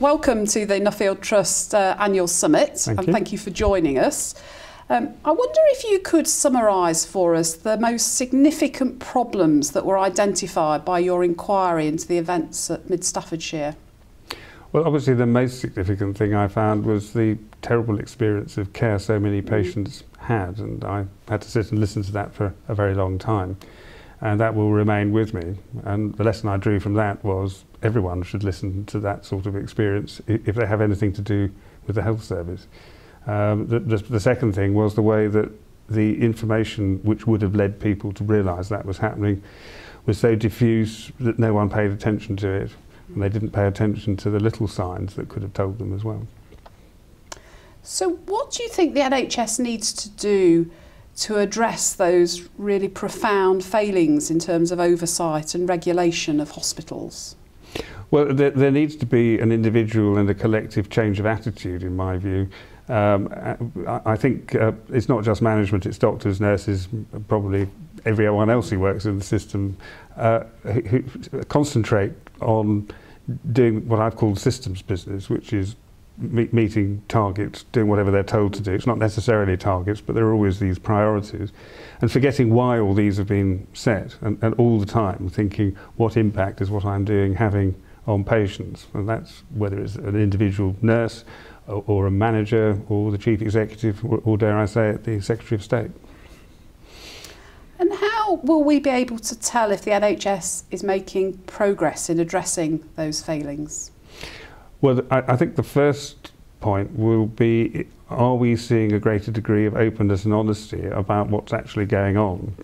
welcome to the Nuffield Trust uh, Annual Summit thank and you. thank you for joining us. Um, I wonder if you could summarise for us the most significant problems that were identified by your inquiry into the events at Mid Staffordshire. Well, obviously, the most significant thing I found was the terrible experience of care so many patients had, and I had to sit and listen to that for a very long time. And that will remain with me. And the lesson I drew from that was everyone should listen to that sort of experience if they have anything to do with the health service. Um, the, the, the second thing was the way that the information which would have led people to realise that was happening was so diffuse that no one paid attention to it and they didn't pay attention to the little signs that could have told them as well. So what do you think the NHS needs to do to address those really profound failings in terms of oversight and regulation of hospitals? Well, there, there needs to be an individual and a collective change of attitude, in my view. Um, I, I think uh, it's not just management, it's doctors, nurses, probably everyone else who works in the system, uh, who, who concentrate on doing what I've called systems business, which is me- meeting targets, doing whatever they're told to do. It's not necessarily targets, but there are always these priorities. And forgetting why all these have been set, and, and all the time thinking, what impact is what I'm doing having on patients? And that's whether it's an individual nurse, or, or a manager, or the chief executive, or, or dare I say it, the Secretary of State. And how will we be able to tell if the NHS is making progress in addressing those failings? Well, I, I think the first point will be are we seeing a greater degree of openness and honesty about what's actually going on?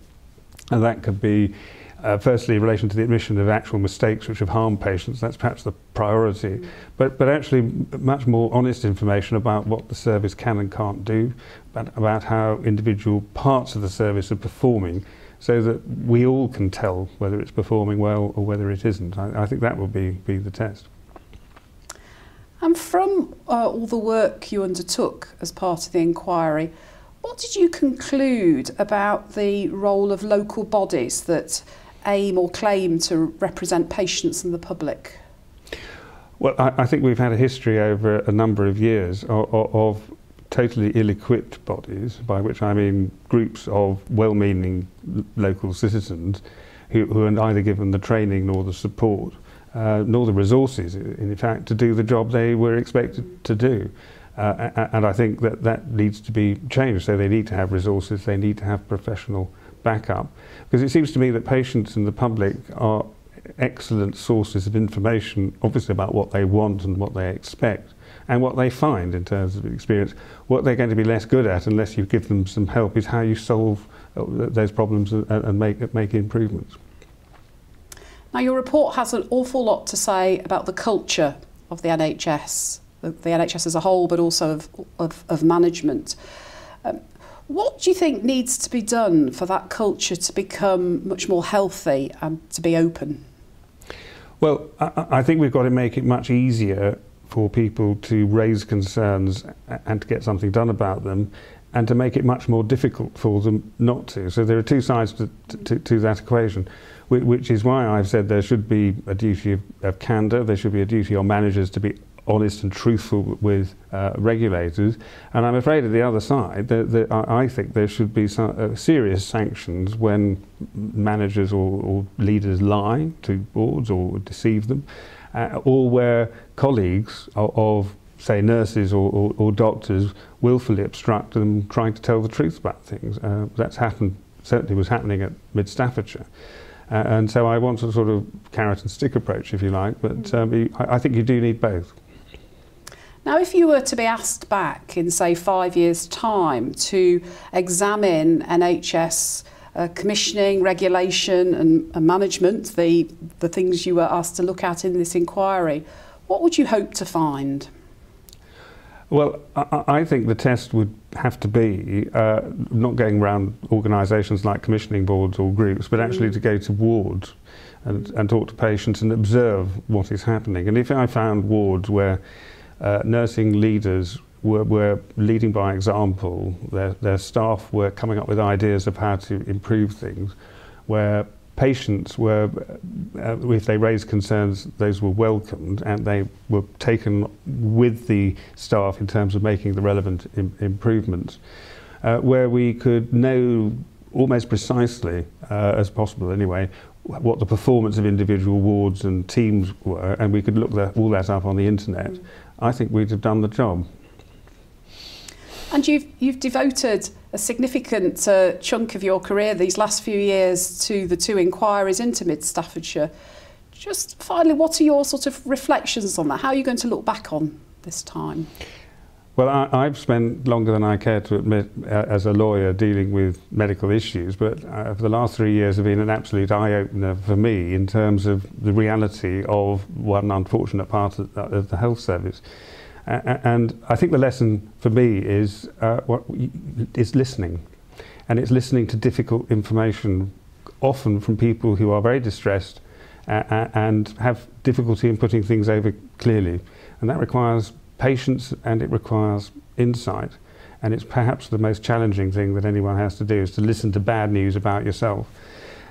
And that could be, uh, firstly, in relation to the admission of actual mistakes which have harmed patients, that's perhaps the priority, but, but actually much more honest information about what the service can and can't do, about, about how individual parts of the service are performing, so that we all can tell whether it's performing well or whether it isn't. I, I think that will be, be the test. And from uh, all the work you undertook as part of the inquiry, what did you conclude about the role of local bodies that aim or claim to represent patients and the public? Well, I, I think we've had a history over a number of years of, of, totally ill-equipped bodies, by which I mean groups of well-meaning local citizens who, who are neither given the training nor the support, uh, nor the resources, in fact, to do the job they were expected to do. Uh, and I think that that needs to be changed. So they need to have resources, they need to have professional backup. Because it seems to me that patients and the public are excellent sources of information, obviously about what they want and what they expect and what they find in terms of experience. What they're going to be less good at unless you give them some help is how you solve uh, those problems and, and make, make improvements. Now, your report has an awful lot to say about the culture of the NHS, the, the NHS as a whole, but also of, of, of management. Um, what do you think needs to be done for that culture to become much more healthy and to be open? Well, I, I think we've got to make it much easier for people to raise concerns and to get something done about them and to make it much more difficult for them not to. So there are two sides to, to, to that equation, which is why I've said there should be a duty of, of candour, there should be a duty on managers to be honest and truthful with uh, regulators. And I'm afraid at the other side, that that I think there should be some, uh, serious sanctions when managers or, or leaders lie to boards or deceive them, uh, or where colleagues of, of say nurses or, or, or doctors willfully obstruct them trying to tell the truth about things. Uh, that's happened, certainly was happening at Mid Staffordshire. Uh, and so I want a sort of carrot and stick approach, if you like, but mm. um, you, I, I think you do need both. Now, if you were to be asked back in, say, five years' time to examine NHS uh, commissioning, regulation and, and management, the, the things you were asked to look at in this inquiry, what would you hope to find? Well, I, I think the test would have to be uh, not going around organisations like commissioning boards or groups, but actually mm. to go to wards and, and talk to patients and observe what is happening. And if I found wards where uh, nursing leaders were, were leading by example, their, their staff were coming up with ideas of how to improve things, where patients were, uh, uh, if they raised concerns, those were welcomed and they were taken with the staff in terms of making the relevant Im improvements. Uh, where we could know almost precisely uh, as possible anyway what the performance of individual wards and teams were and we could look that, all that up on the internet, mm. I think we'd have done the job. And you've, you've devoted a significant uh, chunk of your career these last few years to the two inquiries into Mid Staffordshire. Just finally, what are your sort of reflections on that? How are you going to look back on this time? Well, I, I've spent longer than I care to admit uh, as a lawyer dealing with medical issues, but uh, for the last three years have been an absolute eye-opener for me in terms of the reality of one unfortunate part of, of the health service. And I think the lesson for me is uh, what is listening, and it's listening to difficult information, often from people who are very distressed uh, and have difficulty in putting things over clearly, and that requires patience and it requires insight. And it's perhaps the most challenging thing that anyone has to do is to listen to bad news about yourself.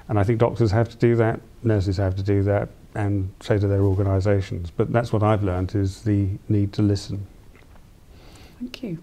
And I think doctors have to do that, nurses have to do that, and so do their organisations. But that's what I've learned is the need to listen. Thank you.